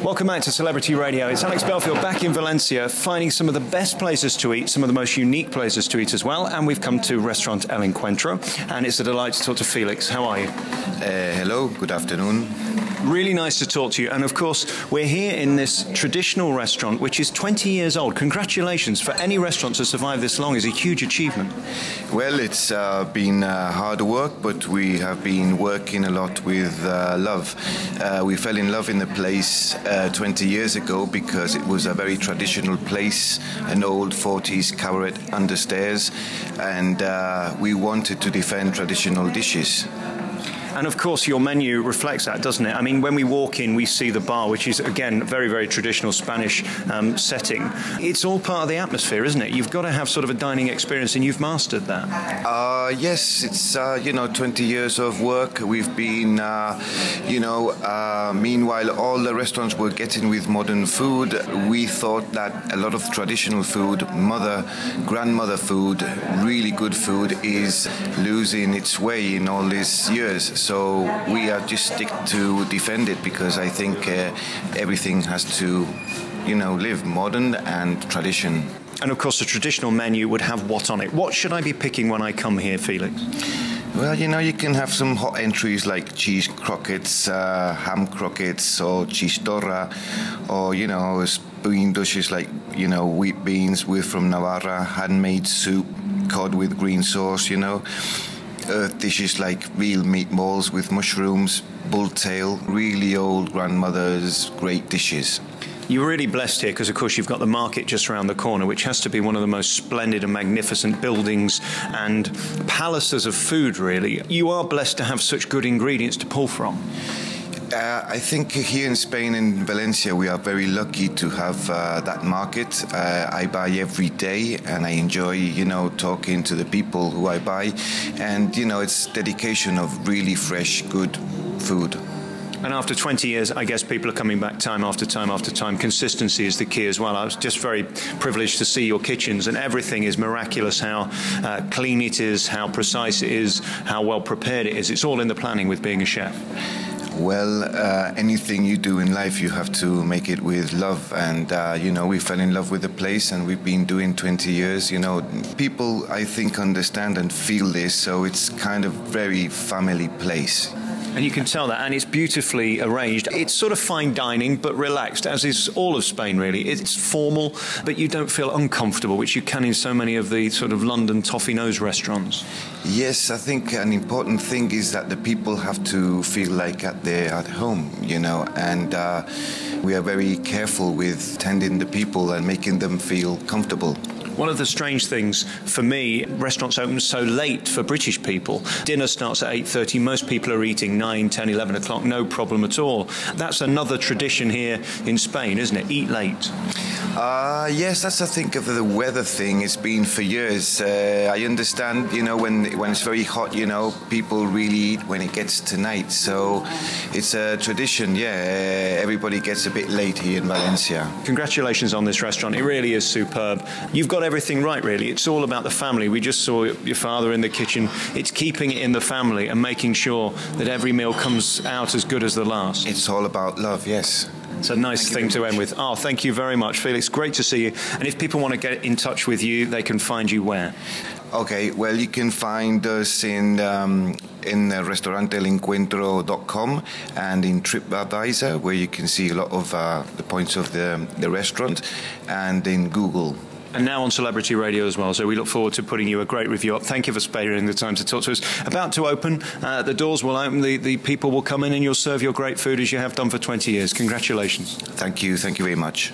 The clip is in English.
Welcome back to Celebrity Radio. It's Alex Belfield back in Valencia, finding some of the best places to eat, some of the most unique places to eat as well. And we've come to Restaurant El Encuentro, and it's a delight to talk to Felix. How are you? Uh, hello, good afternoon. Really nice to talk to you. And of course, we're here in this traditional restaurant, which is 20 years old. Congratulations. For any restaurant to survive this long is a huge achievement. Well, it's uh, been uh, hard work, but we have been working a lot with uh, love. Uh, we fell in love in the place uh, 20 years ago because it was a very traditional place, an old 40s cabaret understairs, and uh, we wanted to defend traditional dishes. And of course, your menu reflects that, doesn't it? I mean, when we walk in, we see the bar, which is, again, very, very traditional Spanish um, setting. It's all part of the atmosphere, isn't it? You've got to have sort of a dining experience, and you've mastered that. Uh, yes, it's, uh, you know, 20 years of work. We've been, uh, you know, uh, meanwhile, all the restaurants were getting with modern food. We thought that a lot of traditional food, mother, grandmother food, really good food, is losing its way in all these years. So we are just stick to defend it because I think uh, everything has to, you know, live modern and tradition. And of course, the traditional menu would have what on it? What should I be picking when I come here, Felix? Well, you know, you can have some hot entries like cheese croquettes, uh, ham croquettes, or chistorra, or, you know, spoon dishes like, you know, wheat beans with from Navarra, handmade soup, cod with green sauce, you know earth dishes like real meatballs with mushrooms, bull tail, really old grandmother's great dishes. You're really blessed here because, of course, you've got the market just around the corner, which has to be one of the most splendid and magnificent buildings and palaces of food, really. You are blessed to have such good ingredients to pull from. Uh, I think here in Spain, in Valencia, we are very lucky to have uh, that market. Uh, I buy every day, and I enjoy, you know, talking to the people who I buy, and you know, it's dedication of really fresh, good food. And after 20 years, I guess people are coming back time after time after time. Consistency is the key as well. I was just very privileged to see your kitchens, and everything is miraculous how uh, clean it is, how precise it is, how well prepared it is. It's all in the planning with being a chef. Well, uh, anything you do in life, you have to make it with love. And, uh, you know, we fell in love with the place and we've been doing 20 years. You know, people, I think, understand and feel this. So it's kind of very family place. And you can tell that, and it's beautifully arranged. It's sort of fine dining, but relaxed, as is all of Spain, really. It's formal, but you don't feel uncomfortable, which you can in so many of the sort of London toffee nose restaurants. Yes, I think an important thing is that the people have to feel like they're at home, you know, and uh, we are very careful with tending the people and making them feel comfortable. One of the strange things for me, restaurants open so late for British people. Dinner starts at 8.30. Most people are eating 9, 10, 11 o'clock, no problem at all. That's another tradition here in Spain, isn't it? Eat late. Uh, yes, that's I think of the weather thing. It's been for years. Uh, I understand, you know, when when it's very hot, you know, people really eat when it gets to night. So it's a tradition. Yeah, everybody gets a bit late here in Valencia. Congratulations on this restaurant. It really is superb. You've got everything right, really. It's all about the family. We just saw your father in the kitchen. It's keeping it in the family and making sure that every meal comes out as good as the last. It's all about love. Yes. It's a nice thank thing to end with. Oh, thank you very much, Felix. Great to see you. And if people want to get in touch with you, they can find you where? Okay, well, you can find us in um, in restaurantelencuentro.com and in TripAdvisor, where you can see a lot of uh, the points of the the restaurant, and in Google and now on Celebrity Radio as well. So we look forward to putting you a great review up. Thank you for sparing the time to talk to us. About to open, uh, the doors will open, the, the people will come in, and you'll serve your great food as you have done for 20 years. Congratulations. Thank you. Thank you very much.